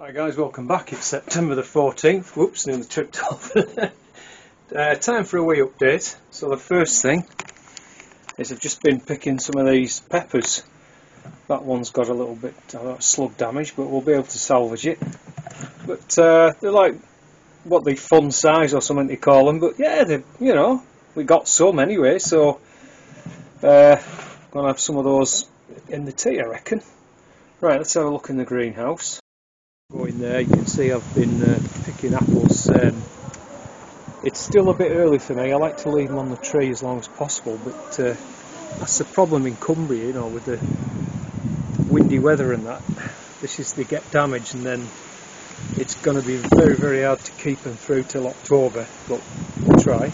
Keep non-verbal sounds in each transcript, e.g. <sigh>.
Hi guys, welcome back. It's September the 14th. Whoops, nearly tripped <laughs> off. uh, time for a wee update. So the first thing is I've just been picking some of these peppers. That one's got a little bit of slug damage, but we'll be able to salvage it. But uh, they're like what the fun size or something they call them. But yeah, they you know we got some anyway. So uh, gonna have some of those in the tea, I reckon. Right, let's have a look in the greenhouse. Going there, you can see I've been uh, picking apples. Um, it's still a bit early for me. I like to leave them on the tree as long as possible, but uh, that's the problem in Cumbria, you know, with the windy weather and that. This is they get damaged, and then it's going to be very, very hard to keep them through till October. But we'll try.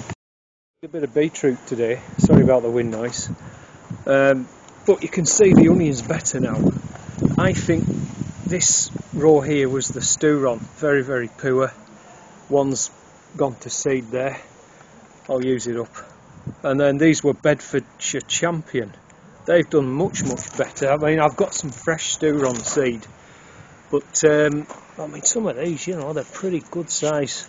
A bit of beetroot today. Sorry about the wind noise. Um, but you can see the onions better now. I think this row here was the Sturon, very very poor. One's gone to seed there. I'll use it up. And then these were Bedfordshire Champion. They've done much much better. I mean I've got some fresh Sturon seed, but um, I mean some of these, you know, they're pretty good size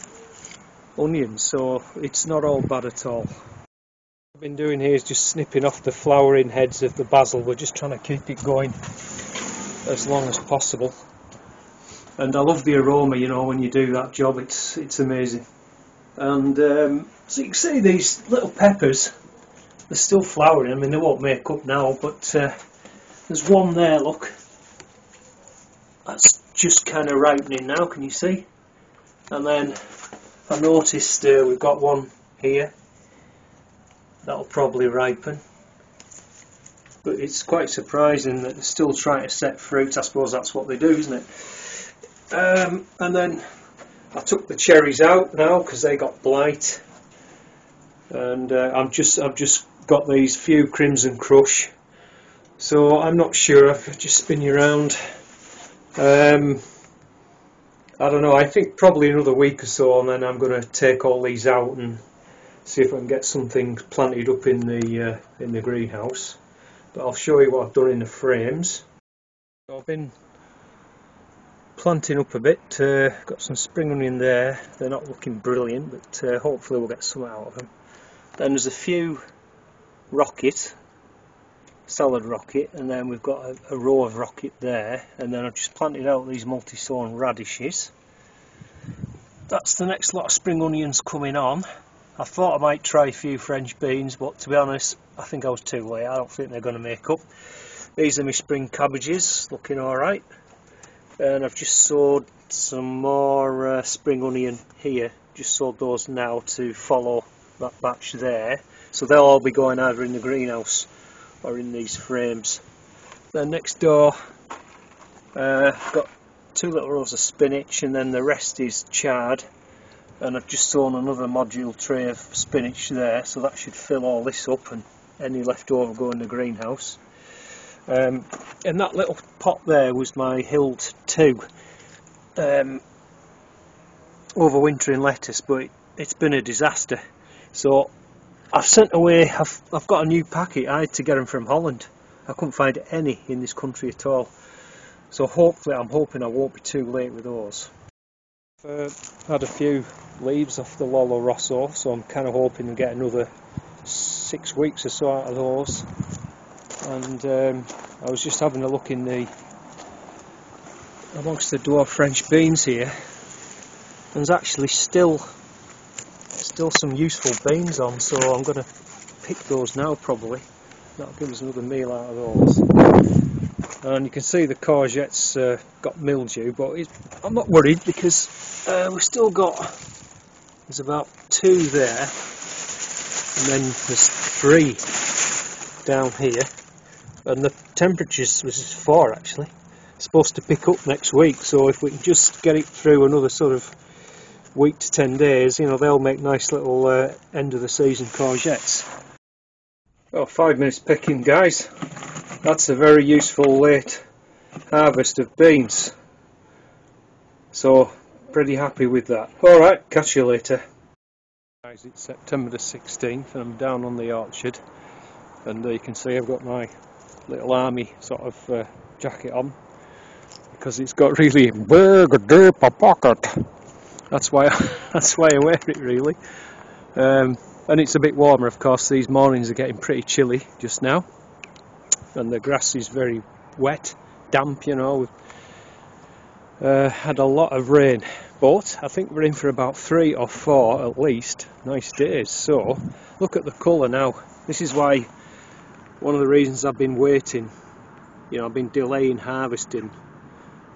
onions, so it's not all bad at all. What I've been doing here is just snipping off the flowering heads of the basil. We're just trying to keep it going as long as possible. And I love the aroma, you know, when you do that job, it's it's amazing. And um, so you can see these little peppers, they're still flowering. I mean, they won't make up now, but uh, there's one there, look. That's just kind of ripening now, can you see? And then I noticed uh, we've got one here. That'll probably ripen but it's quite surprising that they're still trying to set fruit. I suppose that's what they do, isn't it? Um, and then I took the cherries out now because they got blight, and uh, I'm just I've just got these few crimson crush. So I'm not sure. I've just spin you around. Um, I don't know. I think probably another week or so, and then I'm going to take all these out and see if I can get something planted up in the uh, in the greenhouse but I'll show you what I've done in the frames. I've been planting up a bit, uh, got some spring onion there, they're not looking brilliant but uh, hopefully we'll get some out of them. Then there's a few rocket, salad rocket and then we've got a, a row of rocket there and then I've just planted out these multi-sown radishes. That's the next lot of spring onions coming on. I thought I might try a few French beans, but to be honest, I think I was too late. I don't think they're going to make up. These are my spring cabbages, looking alright. And I've just sowed some more uh, spring onion here. Just sowed those now to follow that batch there. So they'll all be going either in the greenhouse or in these frames. Then next door, uh, got two little rows of spinach and then the rest is chard and I've just sown another module tray of spinach there so that should fill all this up and any left over go in the greenhouse um, and that little pot there was my Hilde 2 um, overwintering lettuce but it, it's been a disaster. So I've sent away I've, I've got a new packet. I had to get them from Holland. I couldn't find any in this country at all. So hopefully I'm hoping I won't be too late with those. Uh, had a few leaves off the Lollo Rosso, so I'm kind of hoping to get another six weeks or so out of those. And um, I was just having a look in the amongst the dwarf French beans here. There's actually still still some useful beans on, so I'm going to pick those now probably. That'll give us another meal out of those. And you can see the courgettes uh, got mildew, but I'm not worried because uh, we've still got there's about two there and then there's three down here and the temperatures this is four actually supposed to pick up next week so if we can just get it through another sort of week to 10 days you know they'll make nice little uh, end of the season courgettes oh five minutes picking guys that's a very useful late harvest of beans so pretty happy with that. Alright, catch you later. Guys, it's September the 16th and I'm down on the orchard and uh, you can see I've got my little army sort of uh, jacket on because it's got really big deep pocket. That's why <laughs> that's why I wear it really. Um, and it's a bit warmer, of course. These mornings are getting pretty chilly just now, and the grass is very wet, damp. You know, we've uh, had a lot of rain, but I think we're in for about three or four at least nice days. So look at the colour now. This is why one of the reasons I've been waiting. You know, I've been delaying harvesting.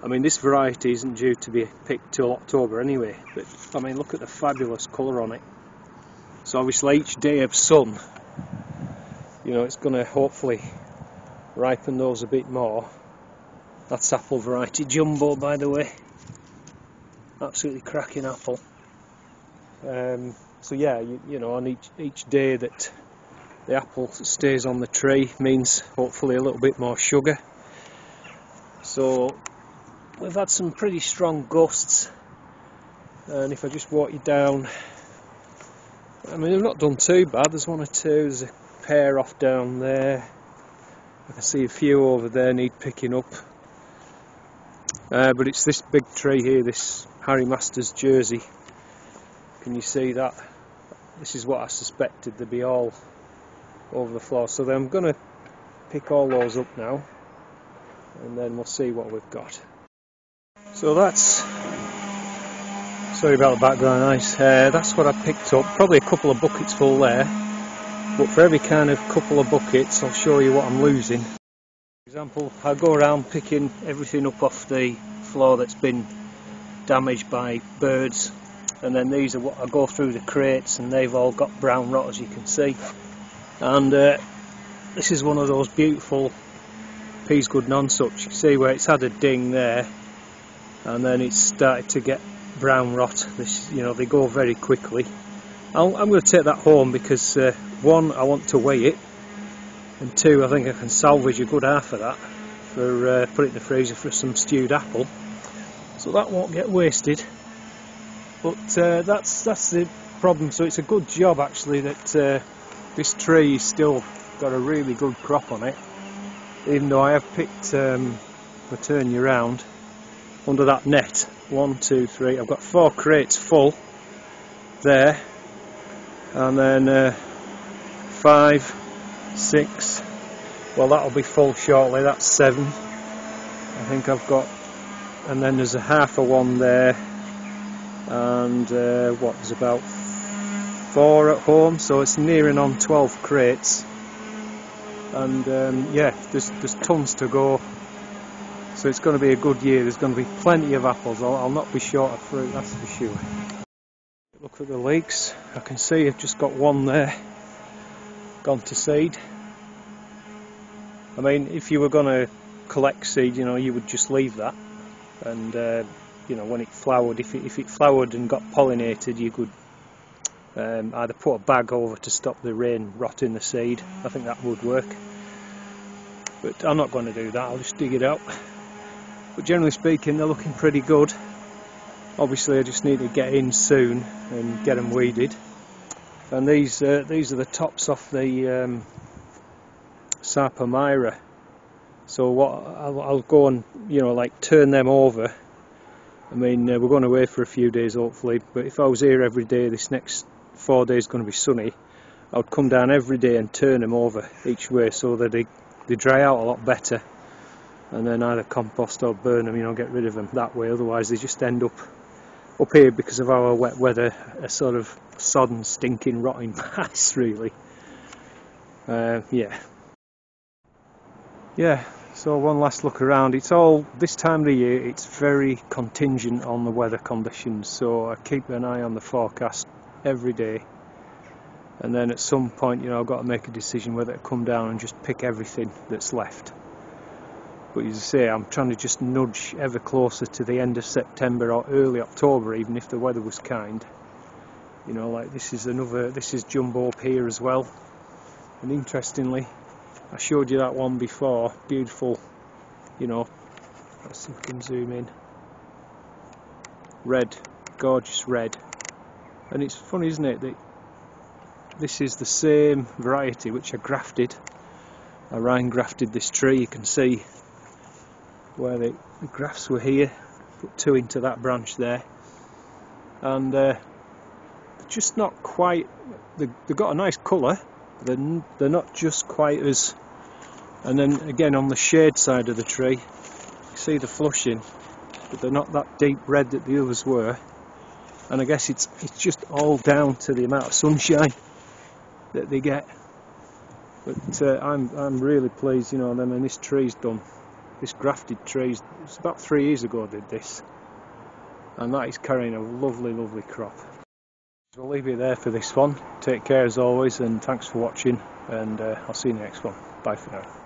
I mean, this variety isn't due to be picked till October anyway. But I mean, look at the fabulous colour on it. So obviously, each day of sun, you know, it's going to hopefully ripen those a bit more. That's apple variety jumbo, by the way. Absolutely cracking apple. Um, so yeah, you, you, know, on each each day that the apple stays on the tree means hopefully a little bit more sugar. So we've had some pretty strong gusts, and if I just walk you down, I mean, they've not done too bad. There's one or two. There's a pair off down there. I can see a few over there need picking up. Uh, but it's this big tree here, this Harry Masters jersey. Can you see that? This is what I suspected they'd be all over the floor. So then I'm going to pick all those up now and then we'll see what we've got. So that's sorry about the background noise. Uh, that's what I picked up. Probably a couple of buckets full there. But for every kind of couple of buckets, I'll show you what I'm losing. For example, I go around picking everything up off the floor that's been damaged by birds, and then these are what I go through the crates, and they've all got brown rot as you can see. And uh, this is one of those beautiful Peasgood Nonsuch. You can see where it's had a ding there, and then it's started to get brown rot. This, you know, they go very quickly. i am going to take that home because uh, one, I want to weigh it, and two, I think I can salvage a good half of that for uh, put it in the freezer for some stewed apple. So that won't get wasted. But uh, that's that's the problem. So it's a good job actually that uh, this tree still got a really good crop on it, even though I have picked. Um, I'll turn you around under that net. One, two, three. I've got four crates full there, and then uh, five, six. Well, that'll be full shortly. That's seven. I think I've got, and then there's a half a one there, and uh, what? There's about four at home, so it's nearing on 12 crates. And um, yeah, there's there's tons to go so it's going to be a good year. There's going to be plenty of apples. I'll, I'll not be short of fruit, that's for sure. Look at the leeks. I can see I've just got one there gone to seed. I mean, if you were going to collect seed, you know, you would just leave that, and uh, you know, when it flowered, if it, if it flowered and got pollinated, you could um, either put a bag over to stop the rain rotting the seed. I think that would work, but I'm not going to do that. I'll just dig it out. But generally speaking they're looking pretty good. Obviously I just need to get in soon and get them weeded. And these uh, these are the tops off the um, Sarpo Mira so what I'll, I'll, go and you know like turn them over. I mean uh, we're going away for a few days hopefully. But if I was here every day this next four days going to be sunny I would come down every day and turn them over each way so that they, they dry out a lot better and then either compost or burn them, you know, get rid of them that way. Otherwise, they just end up up here because of our wet weather, a sort of sodden, stinking, rotting <laughs> mass, really. Uh, yeah. Yeah, so one last look around. It's all, this time of the year, it's very contingent on the weather conditions, so I keep an eye on the forecast every day. And then at some point, you know, I've got to make a decision whether to come down and just pick everything that's left. But as I say, I'm trying to just nudge ever closer to the end of September or early October, even if the weather was kind. You know, like this is another, this is jumbo up here as well. And interestingly, I showed you that one before, beautiful, you know, let's see if we can zoom in. Red, gorgeous red. And it's funny, isn't it, that this is the same variety which I grafted. I Ryan grafted this tree, you can see where the grafts were here, put two into that branch there, and uh, just not quite. They, they've got a nice colour. They're they're not just quite as. And then again on the shade side of the tree, you see the flushing, but they're not that deep red that the others were. And I guess it's it's just all down to the amount of sunshine that they get. But uh, I'm I'm really pleased, you know. I mean, this tree's done. This grafted tree. It's about three years ago I did this, and that is carrying a lovely, lovely crop. So I'll leave you there for this one. Take care as always, and thanks for watching. And uh, I'll see you in the next one. Bye for now.